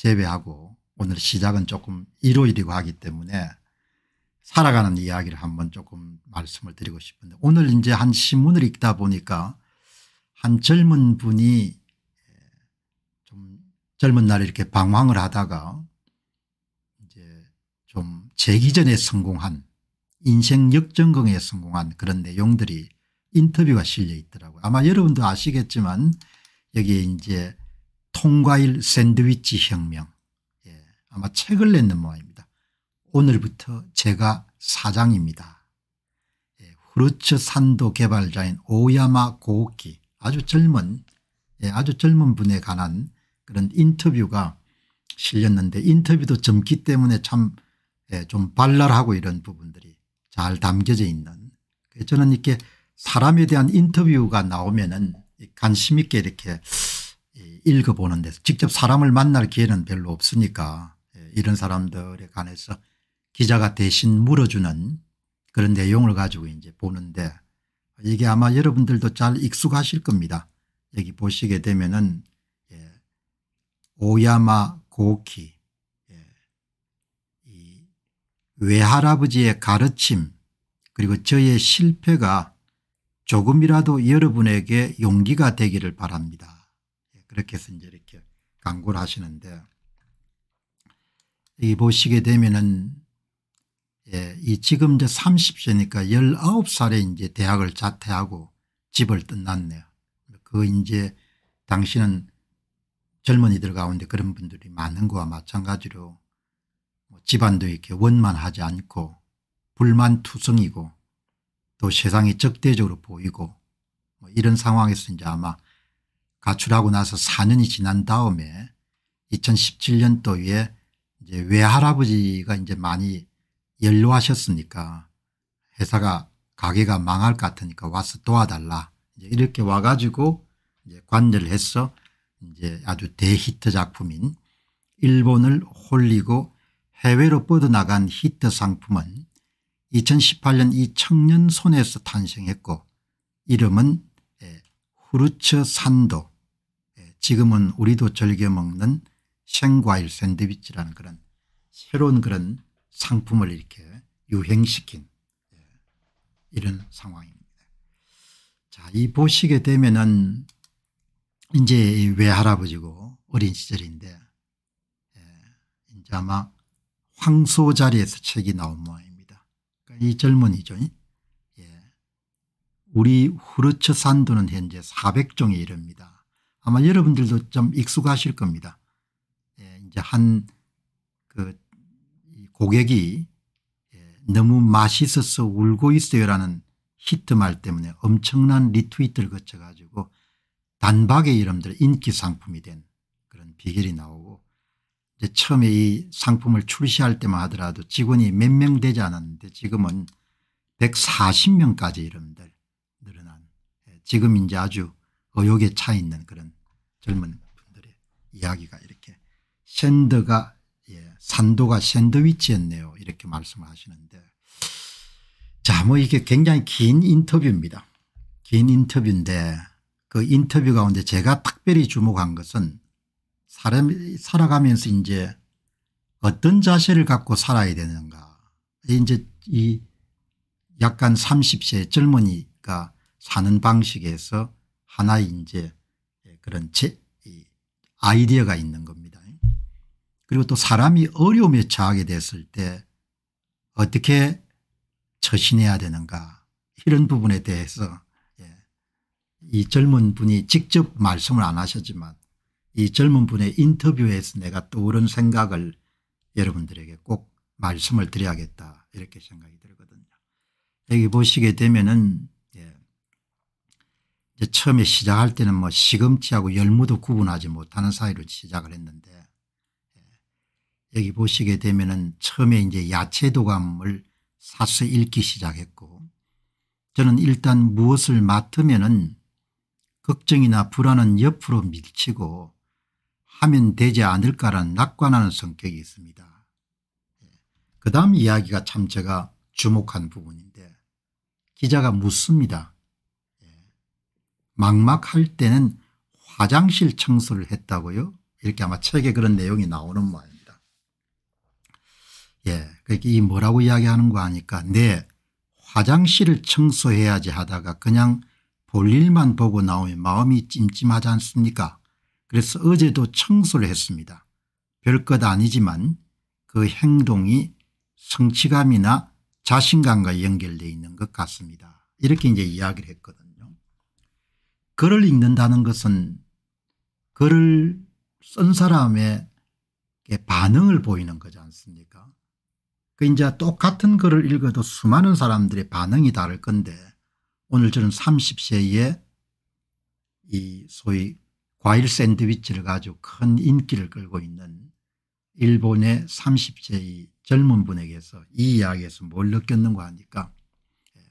제외하고 오늘 시작은 조금 일요일이고 하기 때문에 살아가는 이야기를 한번 조금 말씀을 드리고 싶은데 오늘 이제 한 신문을 읽다 보니까 한 젊은 분이 좀 젊은 날에 이렇게 방황을 하다가 이제 좀 재기전에 성공한 인생 역전공에 성공한 그런 내용들이 인터뷰가 실려 있더라고요. 아마 여러분도 아시겠지만 여기에 이제 통과일 샌드위치 혁명 예, 아마 책을 냈는 모양입니다. 오늘부터 제가 사장입니다. 예, 후르츠 산도 개발자인 오야마 고오키 아주 젊은 예, 아주 젊은 분에 관한 그런 인터뷰가 실렸는데 인터뷰도 젊기 때문에 참좀 예, 발랄하고 이런 부분들이 잘 담겨져 있는 저는 이렇게 사람에 대한 인터뷰가 나오면 은 관심 있게 이렇게 읽어보는 데서 직접 사람을 만날 기회는 별로 없으니까 예, 이런 사람들에 관해서 기자가 대신 물어주는 그런 내용을 가지고 이제 보는데 이게 아마 여러분들도 잘 익숙하실 겁니다. 여기 보시게 되면은 예, 오야마 고키 예, 이 외할아버지의 가르침 그리고 저의 실패가 조금이라도 여러분에게 용기가 되기를 바랍니다. 예, 그렇게 해서 이제 이렇게 광고를 하시는데 이 보시게 되면은 예, 이 지금 이제 30세니까 19살에 이제 대학을 자퇴하고 집을 떠났네요. 그 이제 당신은 젊은이들 가운데 그런 분들이 많은 거와 마찬가지로 뭐 집안도 이렇게 원만하지 않고 불만투성이고 또 세상이 적대적으로 보이고 뭐 이런 상황에서 이제 아마 가출하고 나서 4년이 지난 다음에 2017년도에 이제 외할아버지가 이제 많이 연로하셨으니까 회사가 가게가 망할 것 같으니까 와서 도와달라. 이렇게 와가지고 이제 관여를 해서 이제 아주 대히트 작품인 일본을 홀리고 해외로 뻗어나간 히트 상품은 2018년 이 청년 손에서 탄생했고 이름은 예, 후르츠 산도. 예, 지금은 우리도 즐겨 먹는 생과일 샌드위치라는 그런 새로운 그런 상품을 이렇게 유행시킨 예, 이런 상황입니다. 자, 이 보시게 되면은 이제 외할아버지고 어린 시절인데 이제 아마 황소 자리에서 책이 나온 모양입니다. 이 젊은이죠. 예. 우리 후르츠 산도는 현재 400종에 이릅니다. 아마 여러분들도 좀 익숙하실 겁니다. 예. 이제 한 그 고객이 예. 너무 맛있어서 울고 있어요라는 히트말 때문에 엄청난 리트윗을 거쳐 가지고 단박에 이름들 인기 상품이 된 그런 비결이 나오고 처음에 이 상품을 출시할 때만 하더라도 직원이 몇 명 되지 않았는데 지금은 140명까지 이름들 늘어난 예, 지금 이제 아주 의욕에 차 있는 그런 젊은 분들의 이야기가 이렇게 샌드가 예, 산도가 샌드위치였네요. 이렇게 말씀을 하시는데. 자 뭐 이게 굉장히 긴 인터뷰입니다. 긴 인터뷰인데 그 인터뷰 가운데 제가 특별히 주목한 것은 사람이 살아가면서 이제 어떤 자세를 갖고 살아야 되는가. 이제 이 약간 30세 젊은이가 사는 방식에서 하나의 이제 그런 제 아이디어가 있는 겁니다. 그리고 또 사람이 어려움에 처하게 됐을 때 어떻게 처신해야 되는가 이런 부분에 대해서 예, 이 젊은 분이 직접 말씀을 안 하셨지만 이 젊은 분의 인터뷰에서 내가 떠오른 생각을 여러분들에게 꼭 말씀을 드려야겠다 이렇게 생각이 들거든요. 여기 보시게 되면은 예. 처음에 시작할 때는 뭐 시금치하고 열무도 구분하지 못하는 사이로 시작을 했는데 예. 여기 보시게 되면은 처음에 이제 야채 도감을 사서 읽기 시작했고 저는 일단 무엇을 맡으면은 걱정이나 불안은 옆으로 밀치고 하면 되지 않을까라는 낙관하는 성격이 있습니다. 예. 그 다음 이야기가 참 제가 주목한 부분인데 기자가 묻습니다. 예. 막막할 때는 화장실 청소를 했다고요? 이렇게 아마 책에 그런 내용이 나오는 모양입니다. 예, 그러니까 이 뭐라고 이야기하는 거 하니까 내 화장실을 청소해야지 하다가 그냥 볼일만 보고 나오면 마음이 찜찜하지 않습니까 그래서 어제도 청소를 했습니다. 별것 아니지만 그 행동이 성취감이나 자신감과 연결되어 있는 것 같습니다. 이렇게 이제 이야기를 했거든요. 글을 읽는다는 것은 글을 쓴 사람의 반응을 보이는 거지 않습니까? 그 이제 똑같은 글을 읽어도 수많은 사람들의 반응이 다를 건데 오늘 저는 30세에 이 소위 과일 샌드위치를 가지고 큰 인기를 끌고 있는 일본의 30세의 젊은 분에게서 이 이야기에서 뭘 느꼈는가 하니까 예,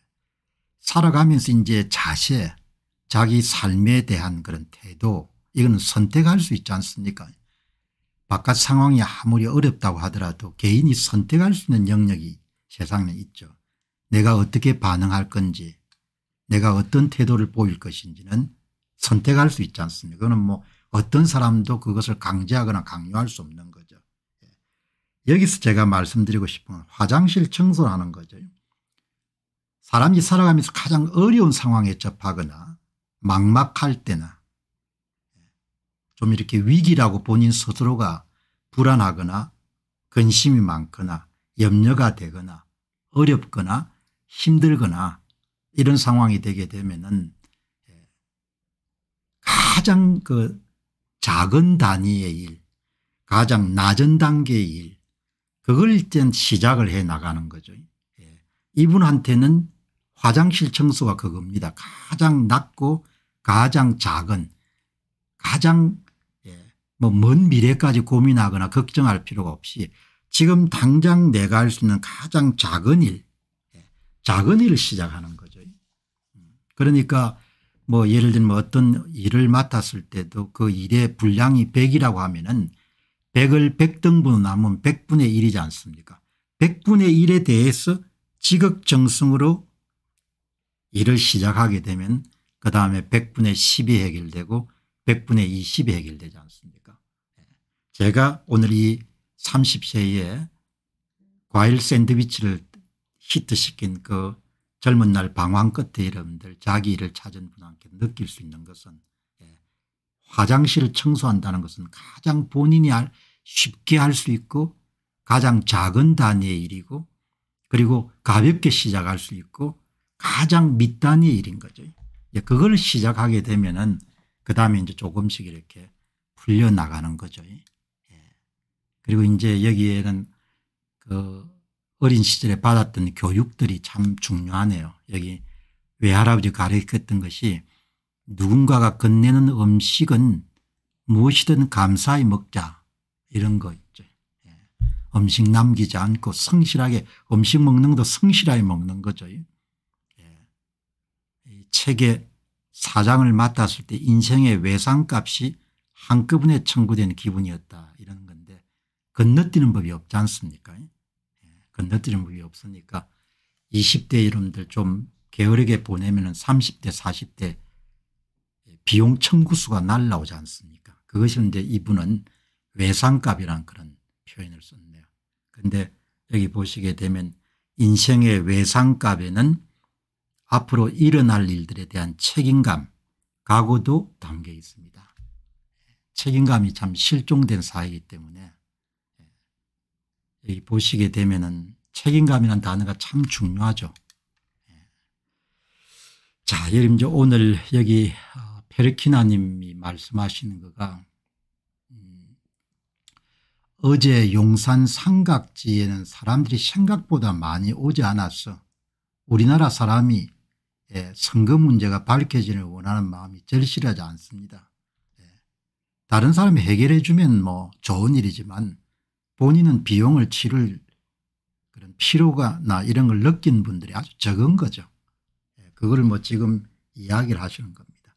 살아가면서 이제 자세 자기 삶에 대한 그런 태도 이거는 선택할 수 있지 않습니까 바깥 상황이 아무리 어렵다고 하더라도 개인이 선택할 수 있는 영역이 세상에 있죠. 내가 어떻게 반응할 건지 내가 어떤 태도를 보일 것인지는 선택할 수 있지 않습니까 그거는 뭐 어떤 사람도 그것을 강제하거나 강요할 수 없는 거죠. 예. 여기서 제가 말씀드리고 싶은 건 화장실 청소하는 거죠. 사람이 살아가면서 가장 어려운 상황에 접하거나 막막할 때나 좀 이렇게 위기라고 본인 스스로가 불안하거나 근심이 많거나 염려가 되거나 어렵거나 힘들거나 이런 상황이 되게 되면은 가장 그 작은 단위의 일 가장 낮은 단계의 일 그걸 일단 시작을 해 나가는 거죠. 예. 이분한테는 화장실 청소가 그겁니다. 가장 낮고 가장 작은 가장 예. 뭐먼 미래까지 고민하거나 걱정할 필요가 없이 지금 당장 내가 할 수 있는 가장 작은 일 예. 작은 일을 시작하는 거죠. 음. 그러니까 뭐 예를 들면 어떤 일을 맡았을 때도 그 일의 분량이 100이라고 하면은 100을 100등분 나면 100분의 1이지 않습니까 100분의 1에 대해서 지극정성으로 일을 시작하게 되면 그 다음에 100분의 10이 해결되고 100분의 20이 해결되지 않습니까 예. 제가 오늘 이 30세에 과일 샌드위치를 히트시킨 그 젊은 날 방황 끝에 여러분들 자기 일을 찾은 분한테 느낄 수 있는 것은 예, 화장실을 청소한다는 것은 가장 본인이 쉽게 할 수 있고 가장 작은 단위의 일이고 그리고 가볍게 시작할 수 있고 가장 밑단위의 일인 거죠. 예, 그걸 시작하게 되면은 그 다음에 이제 조금씩 이렇게 풀려나가는 거죠. 예. 그리고 이제 여기에는 그 어린 시절에 받았던 교육들이 참 중요하네요. 여기 외할아버지 가르쳤던 것이 누군가가 건네는 음식은 무엇이든 감사히 먹자 이런 거 있죠. 예. 음식 남기지 않고 성실하게 음식 먹는 것도 성실하게 먹는 거죠. 예. 이 책의 사장을 맡았을 때 인생의 외상값이 한꺼번에 청구되는 기분이었다 이런 건데 건너뛰는 법이 없지 않습니까 건너뛰는 법이 없으니까 20대 이름들 좀 게으르게 보내면 30대 40대 비용 청구수가 날라오지 않습니까 그것이 이제 이분은 외상값이라는 그런 표현을 썼네요. 그런데 여기 보시게 되면 인생의 외상값에는 앞으로 일어날 일들에 대한 책임감 각오도 담겨 있습니다. 책임감이 참 실종된 사회이기 때문에 여기 보시게 되면은 책임감이라는 단어가 참 중요하죠. 예. 자, 여러분 이제 오늘 여기 어, 페르키나 님이 말씀하시는 거가 음, 어제 용산 삼각지에는 사람들이 생각보다 많이 오지 않았어. 우리나라 사람이 예, 선거 문제가 밝혀지를 원하는 마음이 절실하지 않습니다. 예. 다른 사람이 해결해 주면 뭐 좋은 일이지만 본인은 비용을 치를 그런 필요가나 이런 걸 느낀 분들이 아주 적은 거죠. 예, 그걸 뭐 지금 이야기를 하시는 겁니다.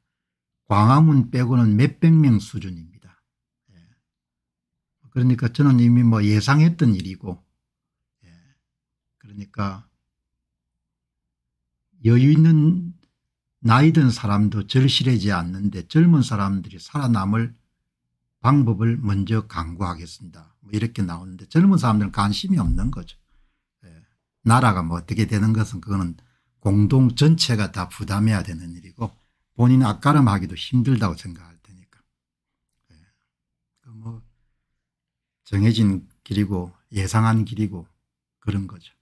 광화문 빼고는 몇백 명 수준입니다. 예. 그러니까 저는 이미 뭐 예상했던 일이고 예. 그러니까 여유 있는 나이 든 사람도 절실하지 않는데 젊은 사람들이 살아남을 방법을 먼저 강구하겠습니다. 뭐 이렇게 나오는데 젊은 사람들은 관심이 없는 거죠. 예. 나라가 뭐 어떻게 되는 것은 그거는 공동 전체가 다 부담해야 되는 일이고 본인 앞가름하기도 힘들다고 생각할 테니까. 예. 그뭐 정해진 길이고 예상한 길이고 그런 거죠.